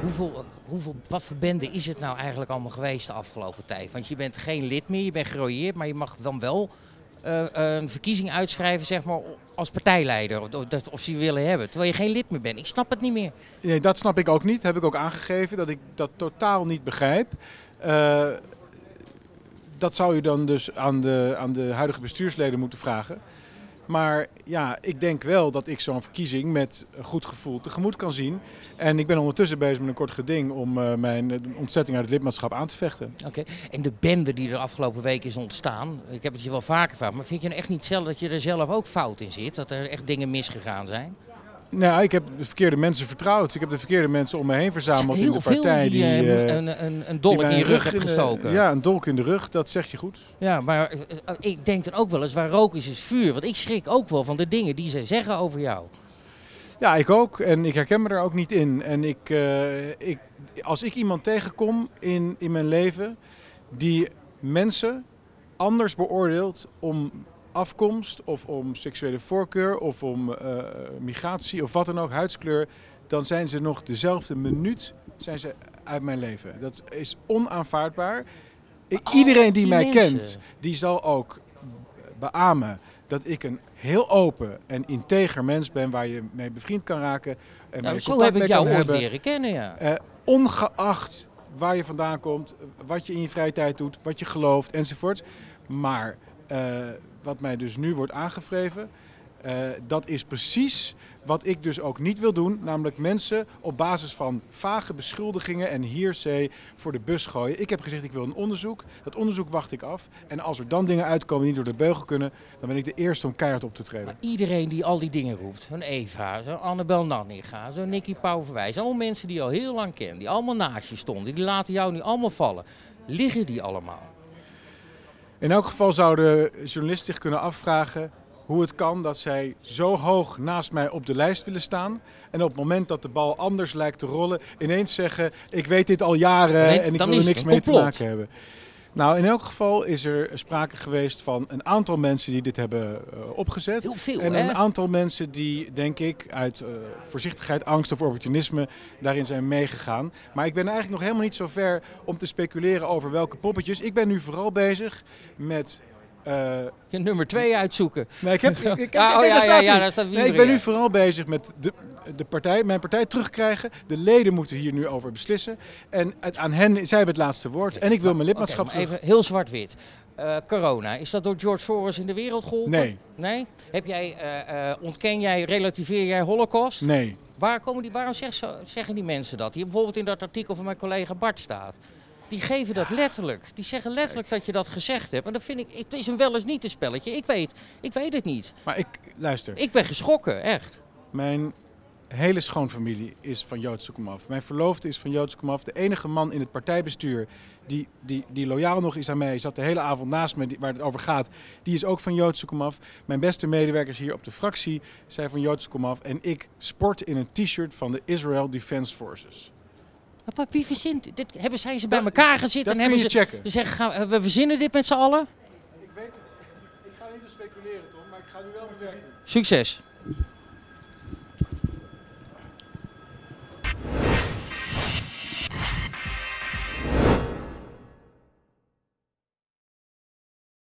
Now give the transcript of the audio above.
Hoeveel, hoeveel, wat voor bende is het nou eigenlijk allemaal geweest de afgelopen tijd? Want je bent geen lid meer, je bent gerooieerd, maar je mag dan wel uh, een verkiezing uitschrijven zeg maar, als partijleider. Of, dat, of ze willen hebben, terwijl je geen lid meer bent. Ik snap het niet meer. Nee, dat snap ik ook niet. Heb ik ook aangegeven dat ik dat totaal niet begrijp. Uh, dat zou je dan dus aan de, aan de huidige bestuursleden moeten vragen. Maar ja, ik denk wel dat ik zo'n verkiezing met goed gevoel tegemoet kan zien. En ik ben ondertussen bezig met een kort geding om uh, mijn ontzetting uit het lidmaatschap aan te vechten. Oké, en de bende die er afgelopen week is ontstaan, ik heb het je wel vaker gevraagd, maar vind je nou echt niet zelf dat je er zelf ook fout in zit? Dat er echt dingen misgegaan zijn? Nou, ik heb de verkeerde mensen vertrouwd. Ik heb de verkeerde mensen om me heen verzameld in de partij. die, die uh, een, een, een dolk in je rug hebt gestoken. ja, een dolk in de rug, dat zeg je goed. Ja, maar uh, ik denk dan ook wel eens, waar rook is, is vuur. Want ik schrik ook wel van de dingen die ze zeggen over jou. Ja, ik ook. En ik herken me er ook niet in. En ik, uh, ik, als ik iemand tegenkom in, in mijn leven die mensen anders beoordeelt om afkomst of om seksuele voorkeur of om uh, migratie of wat dan ook, huidskleur, dan zijn ze nog dezelfde minuut zijn ze uit mijn leven. Dat is onaanvaardbaar. Ik, iedereen die, die mij mensen. kent, die zal ook beamen dat ik een heel open en integer mens ben waar je mee bevriend kan raken. En nou, zo heb ik jou ooit leren kennen, ja. Uh, ongeacht waar je vandaan komt, wat je in je vrije tijd doet, wat je gelooft enzovoort. Maar uh, wat mij dus nu wordt aangevreven, uh, dat is precies wat ik dus ook niet wil doen. Namelijk mensen op basis van vage beschuldigingen en hearsay voor de bus gooien. Ik heb gezegd ik wil een onderzoek. Dat onderzoek wacht ik af. En als er dan dingen uitkomen die niet door de beugel kunnen, dan ben ik de eerste om keihard op te treden. Maar iedereen die al die dingen roept, zo'n Eva, zo'n Annabel Nanninga, zo'n Nicky Pauverwijs. Allemaal mensen die je al heel lang kennen, die allemaal naast je stonden. Die laten jou nu allemaal vallen. Liggen die allemaal? In elk geval zouden journalisten zich kunnen afvragen hoe het kan dat zij zo hoog naast mij op de lijst willen staan. En op het moment dat de bal anders lijkt te rollen, ineens zeggen: Ik weet dit al jaren nee, en ik wil er niks mee te maken hebben. Nou, in elk geval is er sprake geweest van een aantal mensen die dit hebben uh, opgezet. Heel veel, en hè? een aantal mensen die, denk ik, uit uh, voorzichtigheid, angst of opportunisme daarin zijn meegegaan. Maar ik ben eigenlijk nog helemaal niet zo ver om te speculeren over welke poppetjes. Ik ben nu vooral bezig met je nummer 2 uitzoeken. Nee, ik, heb, ik, ik, ah, oh, ja, ja, ja, staat nee, ik ben nu vooral bezig met de, de partij, mijn partij terugkrijgen. De leden moeten hier nu over beslissen. En het, aan hen, zij hebben het laatste woord. En ik wil mijn lidmaatschap okay, Even heel zwart-wit. Uh, corona, is dat door George Soros in de wereld geholpen? Nee. Nee? Heb jij, uh, ontken jij, relativeer jij holocaust? Nee. Waar komen die, waarom zeg, zeggen die mensen dat? Die bijvoorbeeld in dat artikel van mijn collega Bart staat die geven dat letterlijk. Die zeggen letterlijk dat je dat gezegd hebt. En dan vind ik, het is een wel eens niet een spelletje. Ik weet, ik weet het niet. Maar ik, luister. Ik ben geschrokken, echt. Mijn hele schoonfamilie is van Joodse komaf. Mijn verloofde is van Joodse komaf. De enige man in het partijbestuur die, die, die loyaal nog is aan mij, zat de hele avond naast me waar het over gaat, die is ook van Joodse komaf. Mijn beste medewerkers hier op de fractie zijn van Joodse komaf. En ik sport in een t-shirt van de Israel Defense Forces. Maar wie verzint dit? Hebben zij ze bij elkaar gezeten dat en hebben je ze checken. Dus zeggen, gaan, we verzinnen dit met z'n allen? Ik weet het. Ik ga niet speculeren, Tom, maar ik ga nu wel mijn werk doen. Succes.